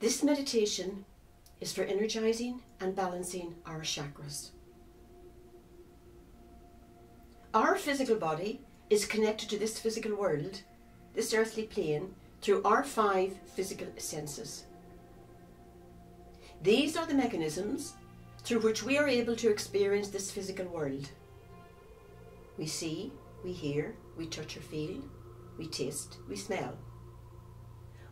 This meditation is for energizing and balancing our chakras. Our physical body is connected to this physical world, this earthly plane, through our five physical senses. These are the mechanisms through which we are able to experience this physical world. We see, we hear, we touch or feel, we taste, we smell.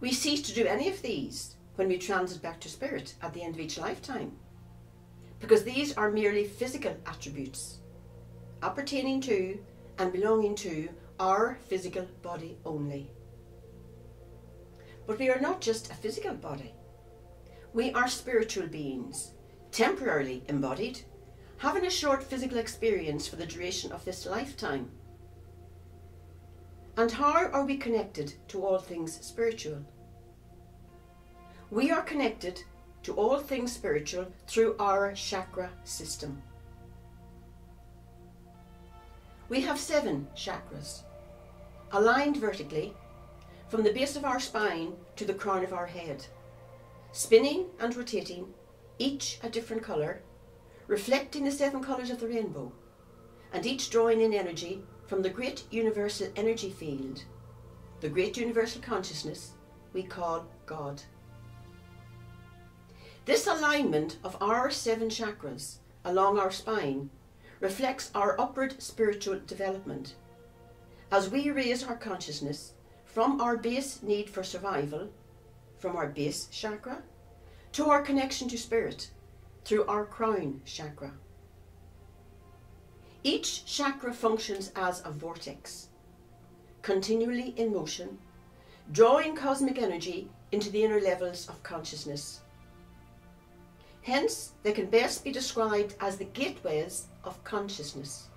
We cease to do any of these when we transit back to spirit at the end of each lifetime, because these are merely physical attributes appertaining to and belonging to our physical body only. But we are not just a physical body. We are spiritual beings, temporarily embodied, having a short physical experience for the duration of this lifetime. And how are we connected to all things spiritual? We are connected to all things spiritual through our chakra system. We have seven chakras, aligned vertically from the base of our spine to the crown of our head, spinning and rotating, each a different colour, reflecting the seven colours of the rainbow, and each drawing in energy from the great universal energy field, the great universal consciousness we call God. This alignment of our seven chakras along our spine reflects our upward spiritual development. As we raise our consciousness from our base need for survival, from our base chakra, to our connection to spirit through our crown chakra. Each chakra functions as a vortex, continually in motion, drawing cosmic energy into the inner levels of consciousness. Hence, they can best be described as the gateways of consciousness.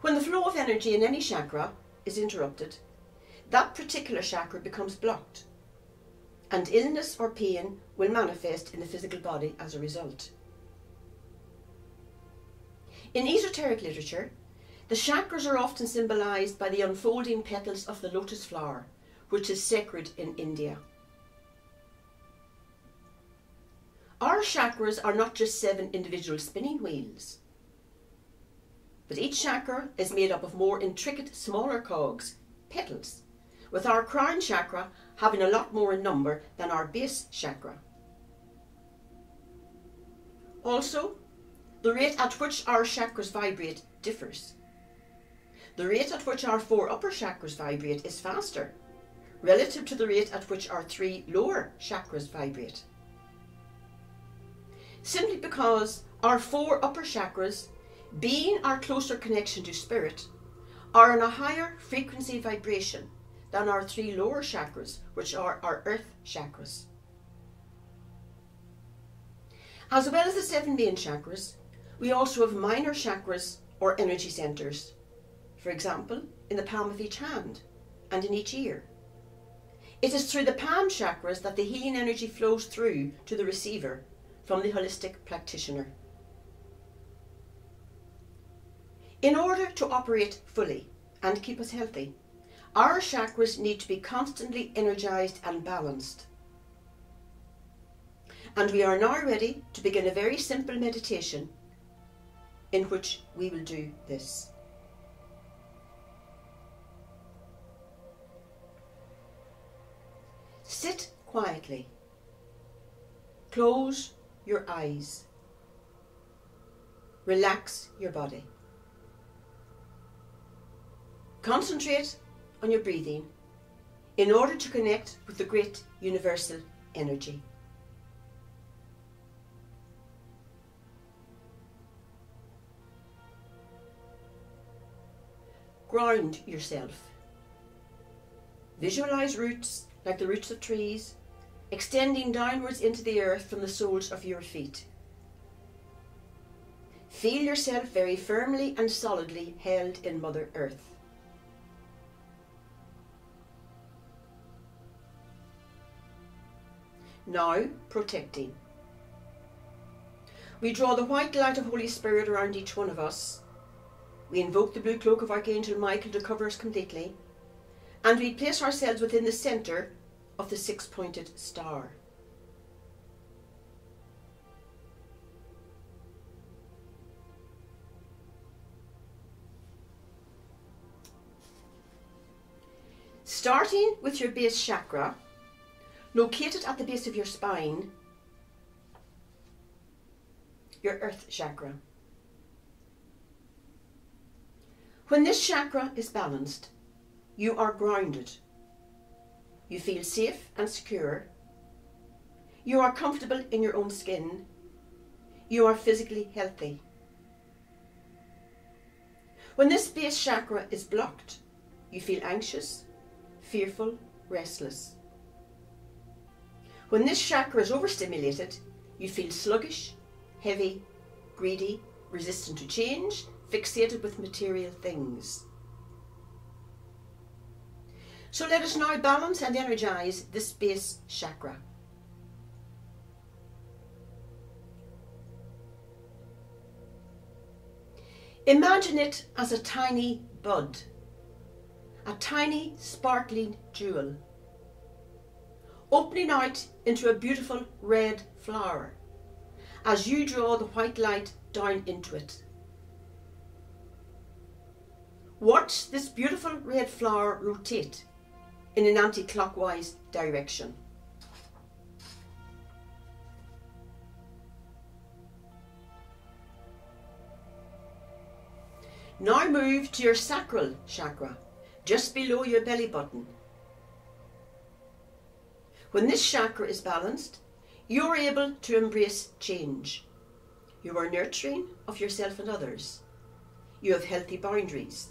When the flow of energy in any chakra is interrupted, that particular chakra becomes blocked, and illness or pain will manifest in the physical body as a result. In esoteric literature, the chakras are often symbolized by the unfolding petals of the lotus flower, which is sacred in India. Our chakras are not just seven individual spinning wheels, but each chakra is made up of more intricate, smaller cogs, petals, with our crown chakra having a lot more in number than our base chakra. Also, the rate at which our chakras vibrate differs. The rate at which our four upper chakras vibrate is faster, relative to the rate at which our three lower chakras vibrate simply because our four upper chakras, being our closer connection to spirit, are in a higher frequency vibration than our three lower chakras, which are our earth chakras. As well as the seven main chakras, we also have minor chakras or energy centres. For example, in the palm of each hand and in each ear. It is through the palm chakras that the healing energy flows through to the receiver from the holistic practitioner. In order to operate fully and keep us healthy, our chakras need to be constantly energized and balanced. And we are now ready to begin a very simple meditation in which we will do this. Sit quietly. Close your eyes. Relax your body. Concentrate on your breathing in order to connect with the great universal energy. Ground yourself. Visualize roots like the roots of trees extending downwards into the earth from the soles of your feet. Feel yourself very firmly and solidly held in Mother Earth. Now, protecting. We draw the white light of Holy Spirit around each one of us. We invoke the blue cloak of Archangel Michael to cover us completely. And we place ourselves within the centre of the six pointed star. Starting with your base chakra, located at the base of your spine, your earth chakra. When this chakra is balanced, you are grounded. You feel safe and secure. You are comfortable in your own skin. You are physically healthy. When this base chakra is blocked, you feel anxious, fearful, restless. When this chakra is overstimulated, you feel sluggish, heavy, greedy, resistant to change, fixated with material things. So let us now balance and energize the base chakra. Imagine it as a tiny bud a tiny sparkling jewel, opening out into a beautiful red flower as you draw the white light down into it. Watch this beautiful red flower rotate in an anti-clockwise direction. Now move to your sacral chakra just below your belly button. When this chakra is balanced, you're able to embrace change. You are nurturing of yourself and others. You have healthy boundaries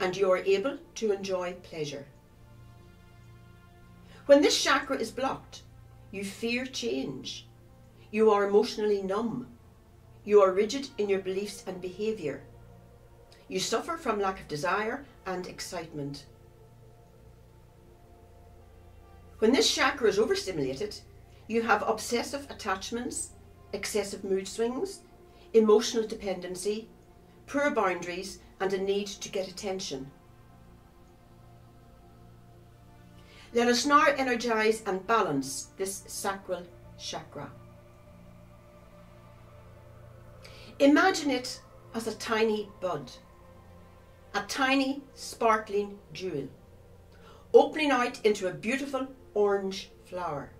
and you are able to enjoy pleasure. When this chakra is blocked, you fear change. You are emotionally numb. You are rigid in your beliefs and behaviour. You suffer from lack of desire and excitement. When this chakra is overstimulated, you have obsessive attachments, excessive mood swings, emotional dependency, poor boundaries, and a need to get attention. Let us now energize and balance this sacral chakra. Imagine it as a tiny bud a tiny sparkling jewel, opening out into a beautiful orange flower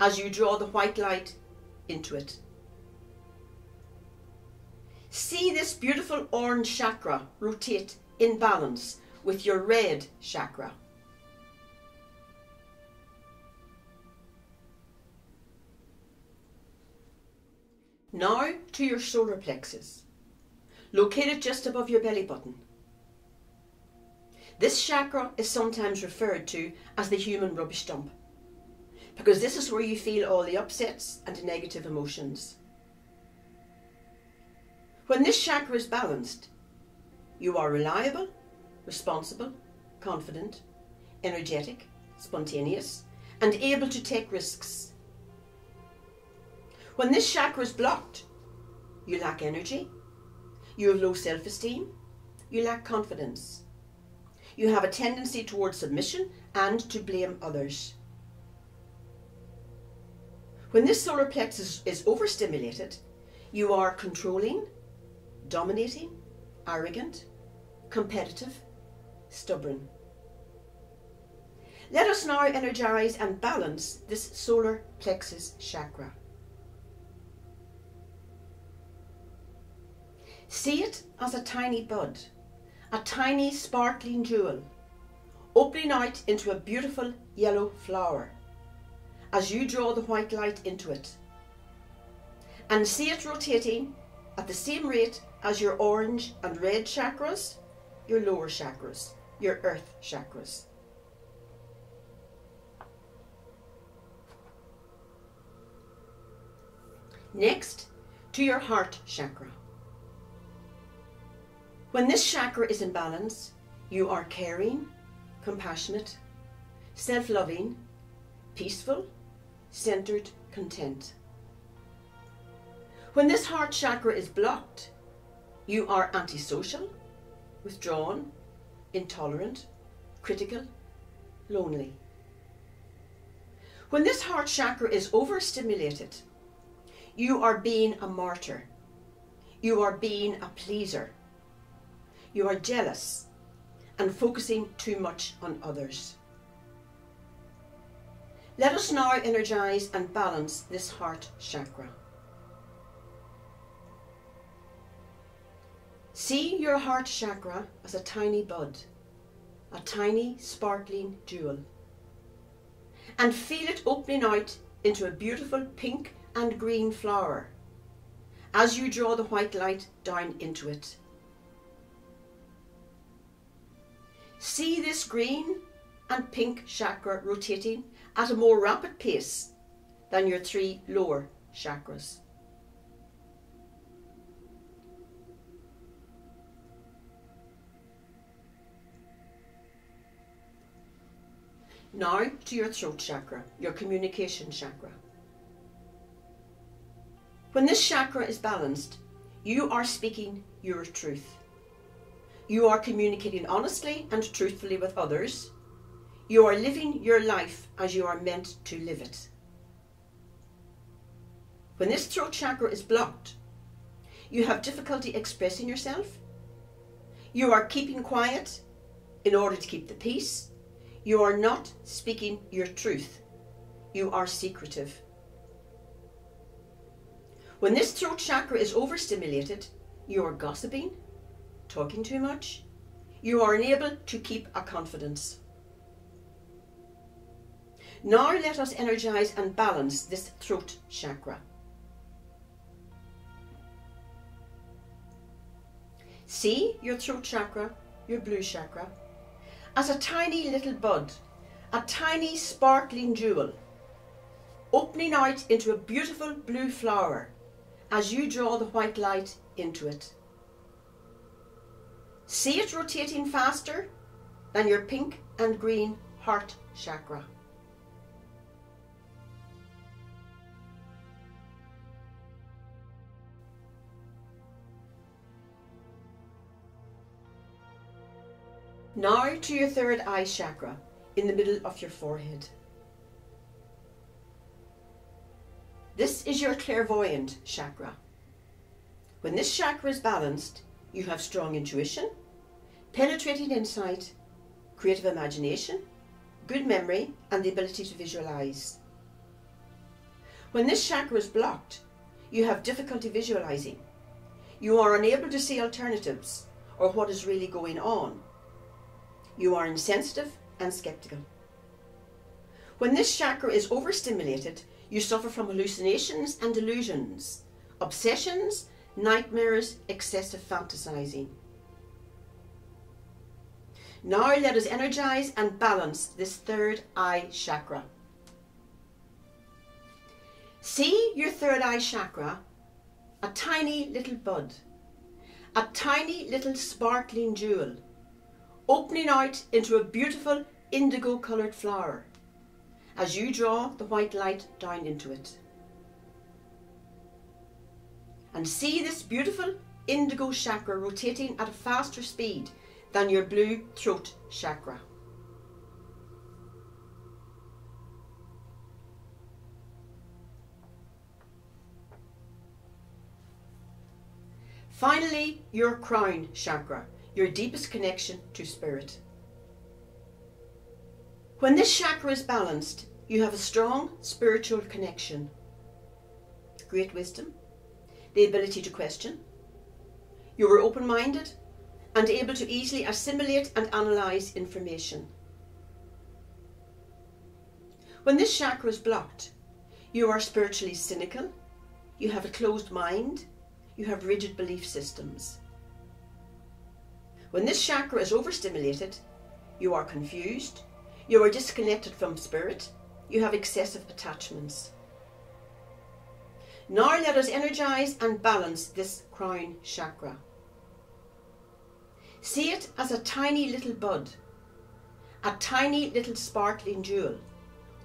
as you draw the white light into it. See this beautiful orange chakra rotate in balance with your red chakra. Now to your solar plexus located just above your belly button. This chakra is sometimes referred to as the human rubbish dump because this is where you feel all the upsets and negative emotions. When this chakra is balanced, you are reliable, responsible, confident, energetic, spontaneous, and able to take risks. When this chakra is blocked, you lack energy, you have low self esteem. You lack confidence. You have a tendency towards submission and to blame others. When this solar plexus is overstimulated, you are controlling, dominating, arrogant, competitive, stubborn. Let us now energize and balance this solar plexus chakra. See it as a tiny bud, a tiny sparkling jewel, opening out into a beautiful yellow flower as you draw the white light into it. And see it rotating at the same rate as your orange and red chakras, your lower chakras, your earth chakras. Next, to your heart chakra. When this chakra is in balance, you are caring, compassionate, self loving, peaceful, centered, content. When this heart chakra is blocked, you are antisocial, withdrawn, intolerant, critical, lonely. When this heart chakra is overstimulated, you are being a martyr. You are being a pleaser. You are jealous and focusing too much on others. Let us now energize and balance this heart chakra. See your heart chakra as a tiny bud, a tiny sparkling jewel, and feel it opening out into a beautiful pink and green flower as you draw the white light down into it. See this green and pink chakra rotating at a more rapid pace than your three lower chakras. Now to your throat chakra, your communication chakra. When this chakra is balanced, you are speaking your truth. You are communicating honestly and truthfully with others. You are living your life as you are meant to live it. When this throat chakra is blocked, you have difficulty expressing yourself. You are keeping quiet in order to keep the peace you are not speaking your truth. You are secretive. When this throat chakra is overstimulated, you are gossiping, talking too much. You are unable to keep a confidence. Now let us energize and balance this throat chakra. See your throat chakra, your blue chakra, as a tiny little bud, a tiny sparkling jewel, opening out into a beautiful blue flower as you draw the white light into it. See it rotating faster than your pink and green heart chakra. Now to your third eye chakra in the middle of your forehead. This is your clairvoyant chakra. When this chakra is balanced, you have strong intuition, penetrating insight, creative imagination, good memory, and the ability to visualize. When this chakra is blocked, you have difficulty visualizing. You are unable to see alternatives or what is really going on you are insensitive and skeptical. When this chakra is overstimulated, you suffer from hallucinations and delusions, obsessions, nightmares, excessive fantasizing. Now let us energize and balance this third eye chakra. See your third eye chakra, a tiny little bud, a tiny little sparkling jewel opening out into a beautiful indigo coloured flower as you draw the white light down into it. And see this beautiful indigo chakra rotating at a faster speed than your blue throat chakra. Finally, your crown chakra your deepest connection to spirit. When this chakra is balanced, you have a strong spiritual connection, great wisdom, the ability to question. You are open minded and able to easily assimilate and analyze information. When this chakra is blocked, you are spiritually cynical, you have a closed mind, you have rigid belief systems. When this chakra is overstimulated, you are confused, you are disconnected from spirit, you have excessive attachments. Now let us energize and balance this crown chakra. See it as a tiny little bud, a tiny little sparkling jewel,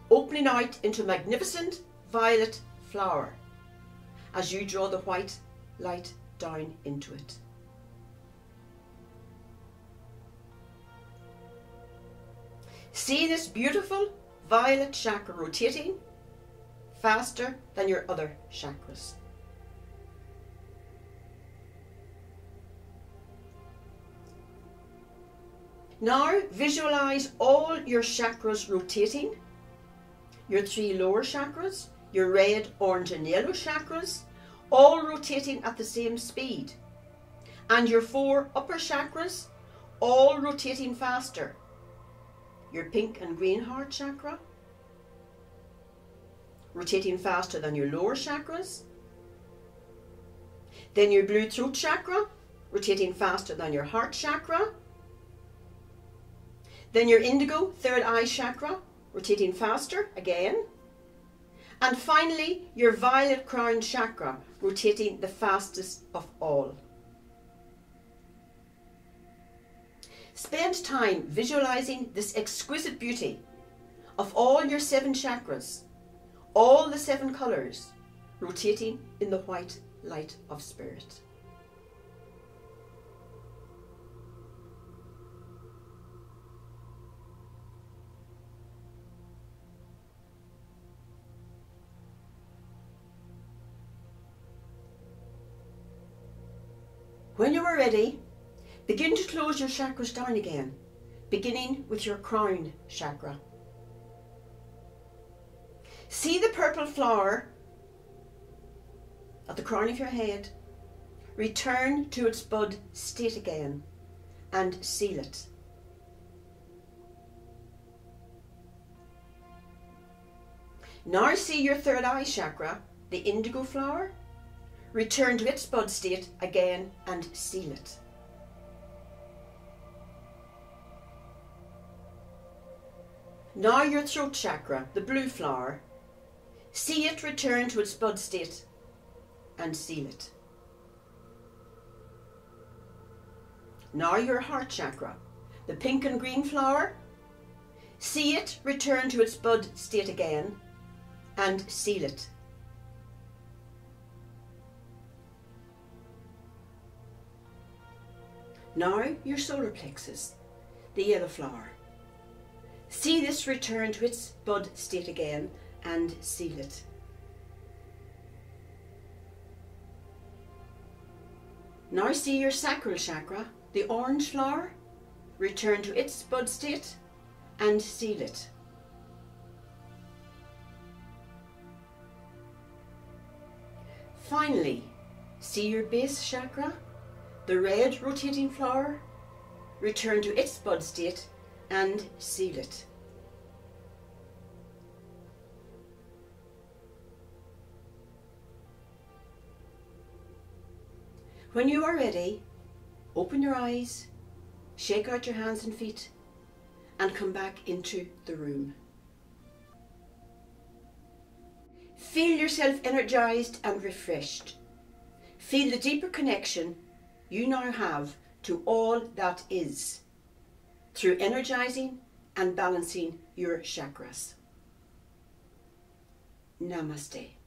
opening out into a magnificent violet flower as you draw the white light down into it. See this beautiful violet chakra rotating faster than your other chakras. Now visualize all your chakras rotating. Your three lower chakras, your red, orange and yellow chakras, all rotating at the same speed. And your four upper chakras, all rotating faster. Your pink and green heart chakra, rotating faster than your lower chakras. Then your blue throat chakra, rotating faster than your heart chakra. Then your indigo, third eye chakra, rotating faster again. And finally, your violet crown chakra, rotating the fastest of all. Spend time visualizing this exquisite beauty of all your seven chakras, all the seven colours, rotating in the white light of spirit. When you are ready, begin to close your chakras down again, beginning with your crown chakra. See the purple flower at the crown of your head. Return to its bud state again and seal it. Now see your third eye chakra, the indigo flower, return to its bud state again and seal it. Now your throat chakra, the blue flower, see it return to its bud state and seal it. Now your heart chakra, the pink and green flower, see it return to its bud state again and seal it. Now your solar plexus, the yellow flower. See this return to its bud state again and seal it. Now see your sacral chakra, the orange flower, return to its bud state and seal it. Finally, see your base chakra, the red rotating flower, return to its bud state and seal it. When you are ready, open your eyes, shake out your hands and feet, and come back into the room. Feel yourself energized and refreshed. Feel the deeper connection you now have to all that is through energizing and balancing your chakras. Namaste.